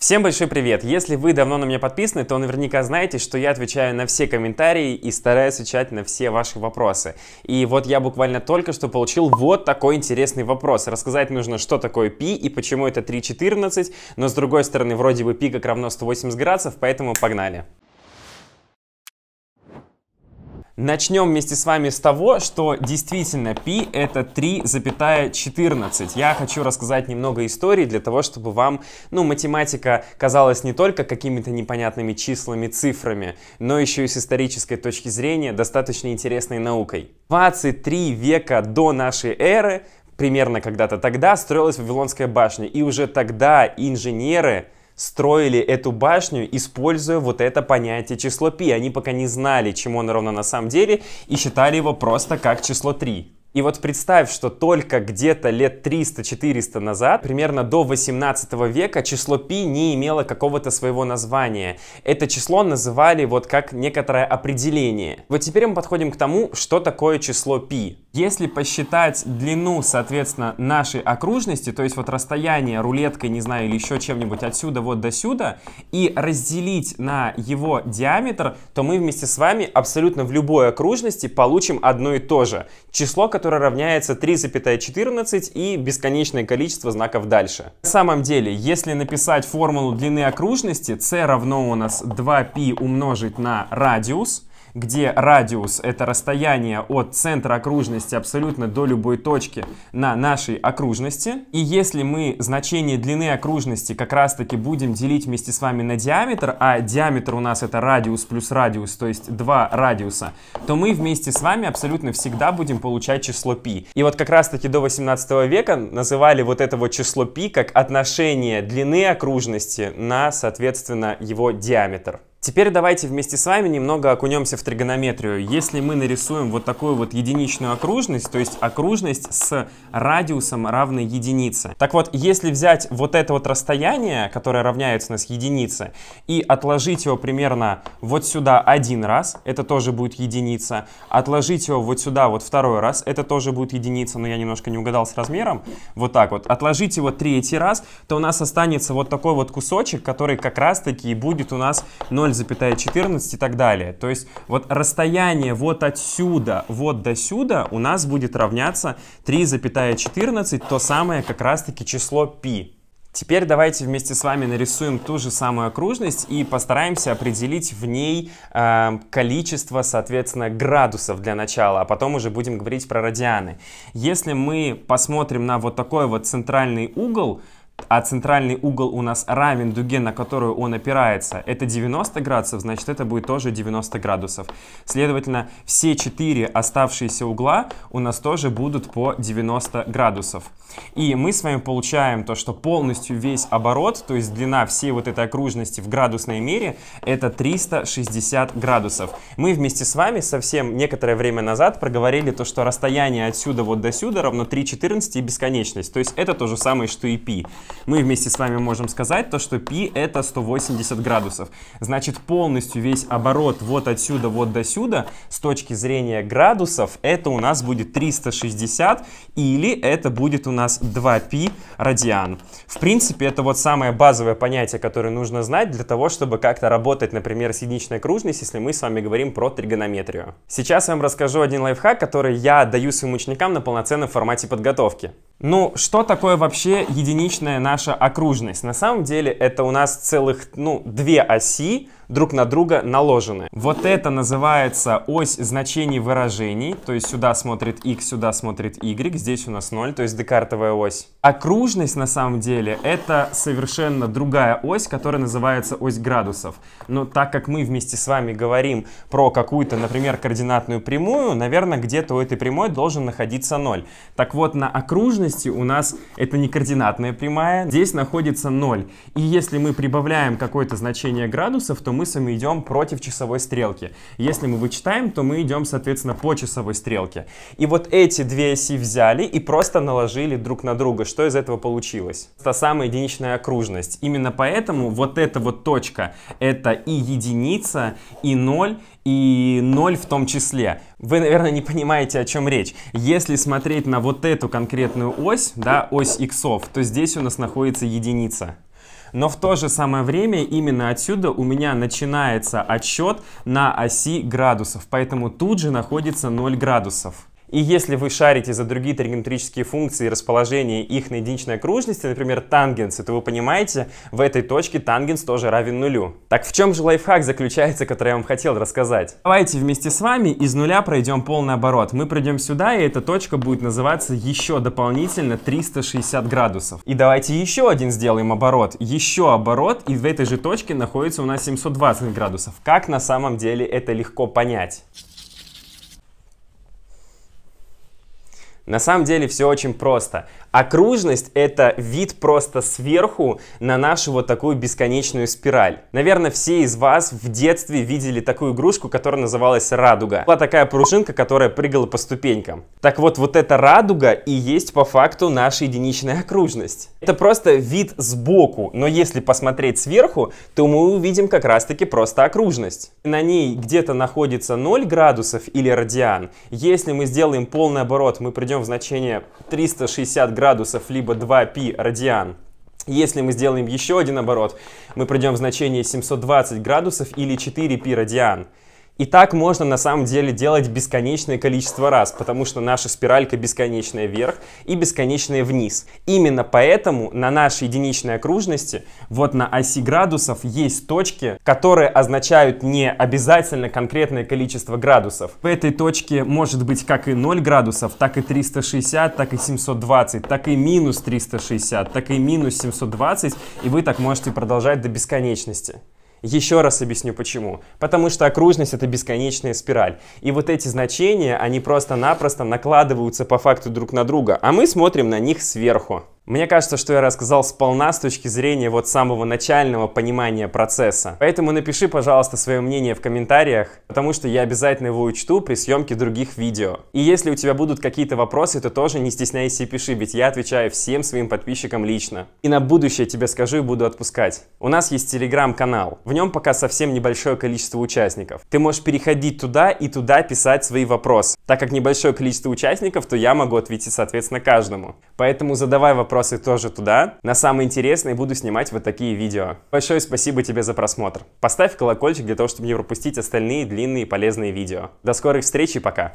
Всем большой привет! Если вы давно на меня подписаны, то наверняка знаете, что я отвечаю на все комментарии и стараюсь отвечать на все ваши вопросы. И вот я буквально только что получил вот такой интересный вопрос. Рассказать нужно, что такое π и почему это 3.14, но с другой стороны, вроде бы π как равно 180 градусов, поэтому погнали. Начнем вместе с вами с того, что действительно π это 3,14. Я хочу рассказать немного истории для того, чтобы вам, ну, математика казалась не только какими-то непонятными числами, цифрами, но еще и с исторической точки зрения достаточно интересной наукой. 23 века до нашей эры, примерно когда-то тогда, строилась Вавилонская башня, и уже тогда инженеры строили эту башню, используя вот это понятие число π. Они пока не знали, чему оно равно на самом деле, и считали его просто как число 3. И вот представь, что только где-то лет 300-400 назад, примерно до 18 века, число π не имело какого-то своего названия. Это число называли вот как некоторое определение. Вот теперь мы подходим к тому, что такое число π. Если посчитать длину, соответственно, нашей окружности, то есть вот расстояние рулеткой, не знаю, или еще чем-нибудь отсюда вот до сюда, и разделить на его диаметр, то мы вместе с вами абсолютно в любой окружности получим одно и то же. Число, которое равняется 3,14 и бесконечное количество знаков дальше. На самом деле, если написать формулу длины окружности, c равно у нас 2π умножить на радиус, где радиус — это расстояние от центра окружности абсолютно до любой точки на нашей окружности. И если мы значение длины окружности как раз-таки будем делить вместе с вами на диаметр, а диаметр у нас это радиус плюс радиус, то есть два радиуса, то мы вместе с вами абсолютно всегда будем получать число π. И вот как раз-таки до 18 века называли вот это вот число π как отношение длины окружности на, соответственно, его диаметр. Теперь давайте вместе с вами немного окунемся в тригонометрию. Если мы нарисуем вот такую вот единичную окружность, то есть окружность с радиусом равной единице. Так вот, если взять вот это вот расстояние, которое равняется у нас единице, и отложить его примерно вот сюда один раз, это тоже будет единица. Отложить его вот сюда вот второй раз, это тоже будет единица, но я немножко не угадал с размером. Вот так вот. Отложить его третий раз, то у нас останется вот такой вот кусочек, который как раз таки будет у нас 0 0,14 и так далее. То есть вот расстояние вот отсюда, вот до сюда у нас будет равняться 3,14, то самое как раз-таки число π. Теперь давайте вместе с вами нарисуем ту же самую окружность и постараемся определить в ней э, количество, соответственно, градусов для начала, а потом уже будем говорить про радианы. Если мы посмотрим на вот такой вот центральный угол, а центральный угол у нас равен дуге, на которую он опирается, это 90 градусов, значит это будет тоже 90 градусов. Следовательно, все четыре оставшиеся угла у нас тоже будут по 90 градусов. И мы с вами получаем то, что полностью весь оборот, то есть длина всей вот этой окружности в градусной мере, это 360 градусов. Мы вместе с вами совсем некоторое время назад проговорили то, что расстояние отсюда вот до сюда равно 3,14 и бесконечность. То есть это то же самое, что и π мы вместе с вами можем сказать то, что π это 180 градусов. Значит, полностью весь оборот вот отсюда вот до сюда с точки зрения градусов, это у нас будет 360 или это будет у нас 2π радиан. В принципе, это вот самое базовое понятие, которое нужно знать для того, чтобы как-то работать, например, с единичной окружностью, если мы с вами говорим про тригонометрию. Сейчас я вам расскажу один лайфхак, который я даю своим ученикам на полноценном формате подготовки. Ну, что такое вообще единичная наша окружность? На самом деле это у нас целых, ну, две оси, друг на друга наложены. Вот это называется ось значений выражений, то есть сюда смотрит x, сюда смотрит y, здесь у нас 0, то есть декартовая ось. Окружность на самом деле это совершенно другая ось, которая называется ось градусов. Но так как мы вместе с вами говорим про какую-то, например, координатную прямую, наверное, где-то у этой прямой должен находиться 0. Так вот, на окружности у нас это не координатная прямая, здесь находится 0. И если мы прибавляем какое-то значение градусов, то мы мы с вами идем против часовой стрелки. Если мы вычитаем, то мы идем, соответственно, по часовой стрелке. И вот эти две оси взяли и просто наложили друг на друга. Что из этого получилось? Та самая единичная окружность. Именно поэтому вот эта вот точка, это и единица, и ноль, и 0 в том числе. Вы, наверное, не понимаете, о чем речь. Если смотреть на вот эту конкретную ось, да, ось иксов, то здесь у нас находится единица. Но в то же самое время именно отсюда у меня начинается отсчет на оси градусов. Поэтому тут же находится 0 градусов. И если вы шарите за другие тригонометрические функции и расположение их на единичной окружности, например, тангенсы, то вы понимаете, в этой точке тангенс тоже равен нулю. Так в чем же лайфхак заключается, который я вам хотел рассказать? Давайте вместе с вами из нуля пройдем полный оборот. Мы пройдем сюда, и эта точка будет называться еще дополнительно 360 градусов. И давайте еще один сделаем оборот. Еще оборот, и в этой же точке находится у нас 720 градусов. Как на самом деле это легко понять? На самом деле все очень просто. Окружность — это вид просто сверху на нашу вот такую бесконечную спираль. Наверное, все из вас в детстве видели такую игрушку, которая называлась радуга. Была такая пружинка, которая прыгала по ступенькам. Так вот, вот эта радуга и есть по факту наша единичная окружность. Это просто вид сбоку, но если посмотреть сверху, то мы увидим как раз-таки просто окружность. На ней где-то находится 0 градусов или радиан. Если мы сделаем полный оборот, мы придем в значение 360 градусов градусов, либо 2π радиан. Если мы сделаем еще один оборот, мы придем в значение 720 градусов или 4π радиан. И так можно на самом деле делать бесконечное количество раз, потому что наша спиралька бесконечная вверх и бесконечная вниз. Именно поэтому на нашей единичной окружности, вот на оси градусов, есть точки, которые означают не обязательно конкретное количество градусов. В этой точке может быть как и 0 градусов, так и 360, так и 720, так и минус 360, так и минус 720, и вы так можете продолжать до бесконечности. Еще раз объясню почему. Потому что окружность это бесконечная спираль. И вот эти значения, они просто-напросто накладываются по факту друг на друга, а мы смотрим на них сверху. Мне кажется, что я рассказал сполна с точки зрения вот самого начального понимания процесса. Поэтому напиши, пожалуйста, свое мнение в комментариях, потому что я обязательно его учту при съемке других видео. И если у тебя будут какие-то вопросы, то тоже не стесняйся и пиши, ведь я отвечаю всем своим подписчикам лично. И на будущее тебе скажу и буду отпускать. У нас есть телеграм-канал. В нем пока совсем небольшое количество участников. Ты можешь переходить туда и туда писать свои вопросы. Так как небольшое количество участников, то я могу ответить, соответственно, каждому. Поэтому задавай вопросы вопросы тоже туда. На самые интересные буду снимать вот такие видео. Большое спасибо тебе за просмотр. Поставь колокольчик для того, чтобы не пропустить остальные длинные полезные видео. До скорых встреч и пока!